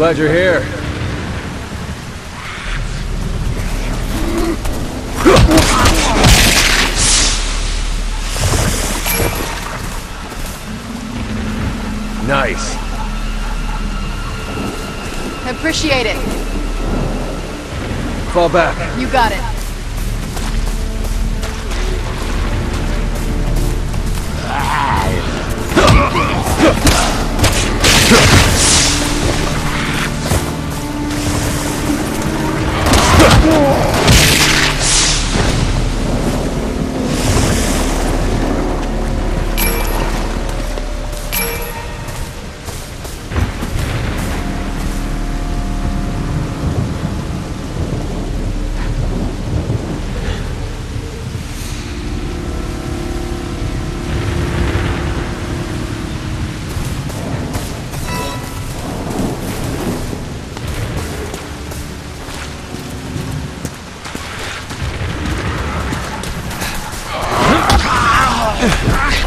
Glad you're here. Nice. Appreciate it. Fall back. You got it. No!